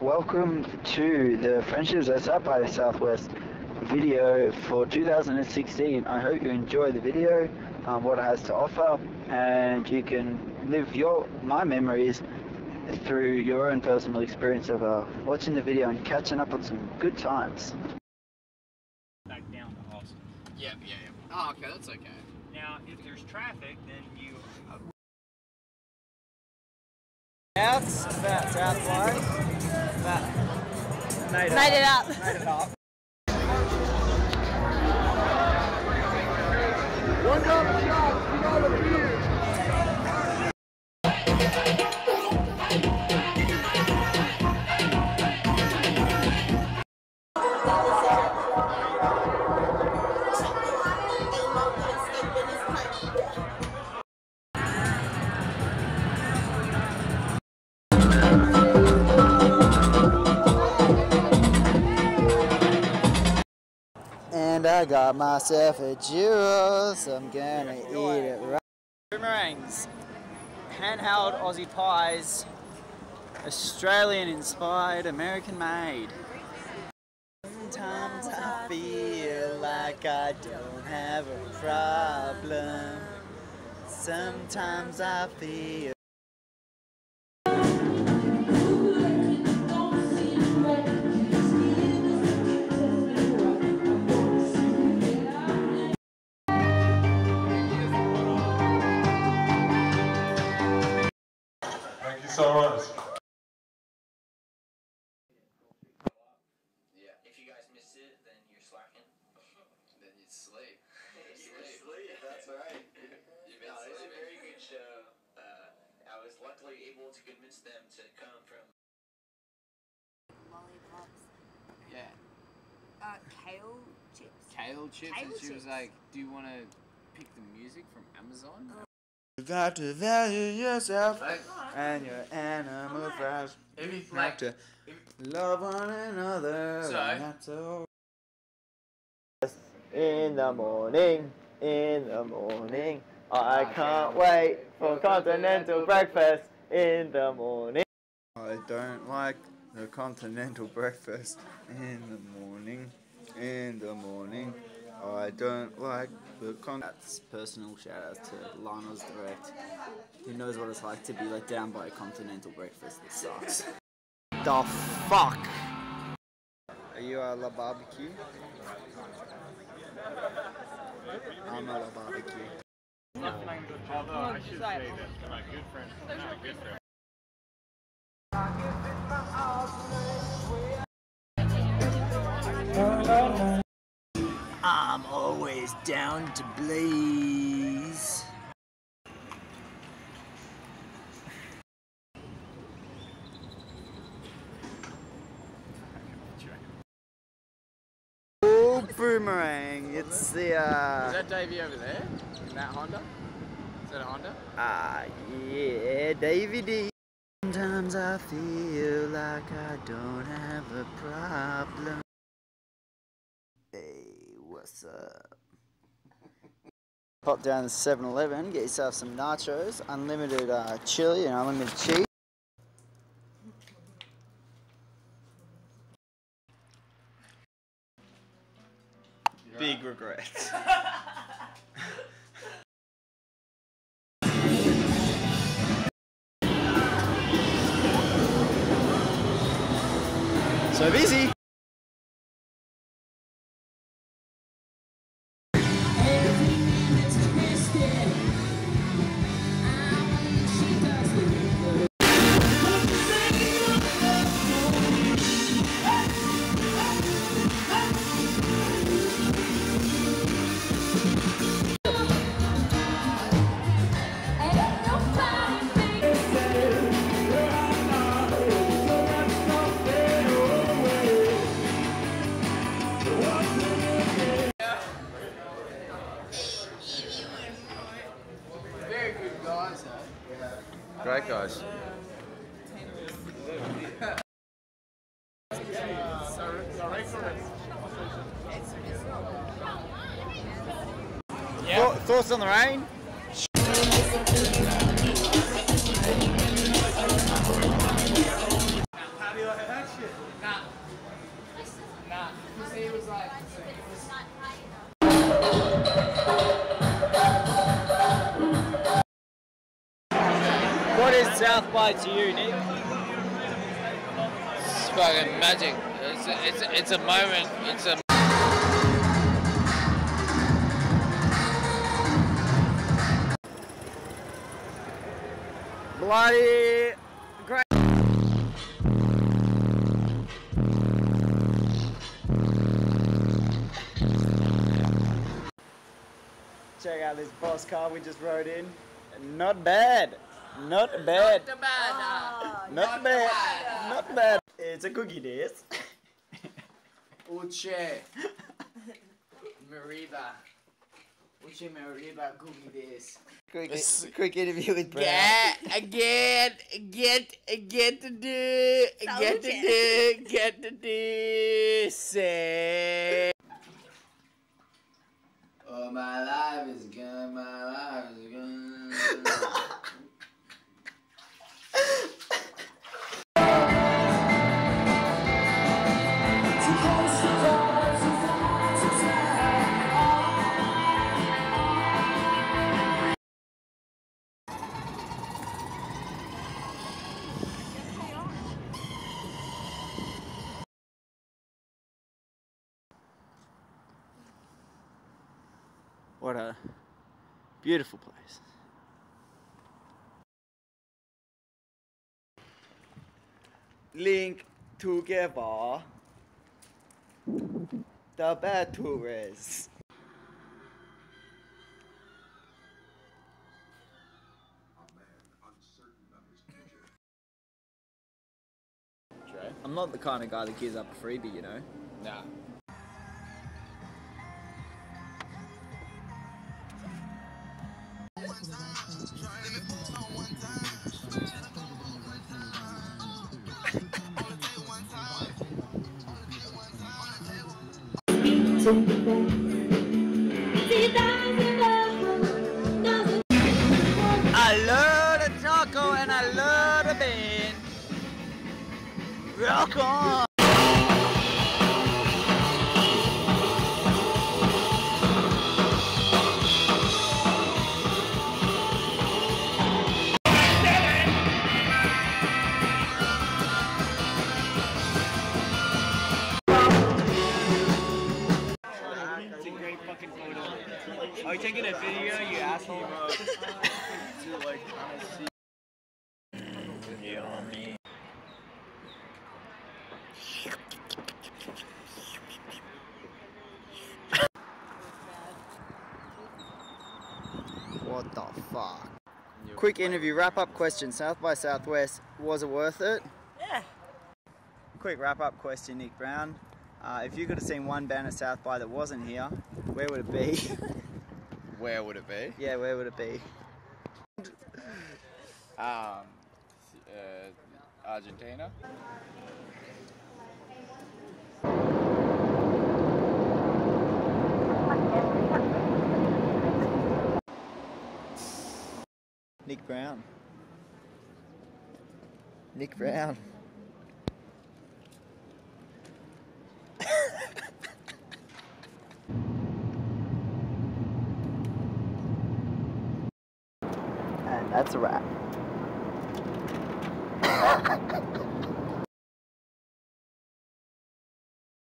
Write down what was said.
Welcome to the Friendships at South by the Southwest video for 2016. I hope you enjoy the video, um, what it has to offer, and you can live your my memories through your own personal experience of uh, watching the video and catching up on some good times. back down to Austin. Yeah, yeah, yeah. Oh, okay, that's okay. Now, if there's traffic, then you. South, about southwise, about made, Made it up. Made it up. I got myself a Gyros. I'm gonna eat it right. Boomerangs, handheld Aussie pies, Australian inspired, American made. Sometimes I feel like I don't have a problem. Sometimes I feel. So much. Yeah. If you guys miss it, then you're slacking. then you sleep. you sleep. That's right. You've been no, it's a very good show. Uh, I was luckily able to convince them to come from. Lollipops. Yeah. Uh, kale chips. Kale chips, Kale and she was like, "Do you want to pick the music from Amazon?" You got to value yourself Like, and your animal friends. if you Have like, to love one another. So- and that's all. In the morning, in the morning, I can't wait for continental breakfast in the morning. I don't like the continental breakfast in the morning. In the morning, I don't like the con. That's personal shout out to Lana's Direct. Who knows what it's like to be let down by a continental breakfast that sucks. the fuck? Are you a La Barbecue? I'm a La Barbecue. Although I should say that my good friend, not a good friend. Always down to blaze. Oh, boomerang! It's the uh. is that Davey over there in that Honda? Is that a Honda? Ah, yeah, Davy D. Sometimes I feel like I don't have a problem. Hey, what's up? Pop down to 7 Eleven, get yourself some nachos, unlimited uh, chili, and unlimited cheese. Big regrets. So busy. Yeah. Thoughts on the rain? What is South by to you, Nick? It's fucking magic. It's a, it's a, it's a moment. It's a Bloody great. Check out this boss car we just rode in. Not bad. Not bad. Not bad. Not bad. Not bad. It's a cookie days. Uche. Mariba. Uche Mariba cookie days. Quick, quick interview with Brad. get get get get to do get to do get to do say. Oh, my life is gone, my life is gone. What a beautiful place. Link together the batteries. I'm not the kind of guy that gives up a freebie, you know. Nah. I love the taco and I love the band. On! What fuck? Quick interview, wrap up question. South by Southwest, was it worth it? Yeah. Quick wrap up question, Nick Brown. Uh, if you could have seen one band at South by that wasn't here, where would it be? Where would it be? yeah, where would it be? Um, uh, Argentina. Nick Brown. Nick Brown. and that's a wrap.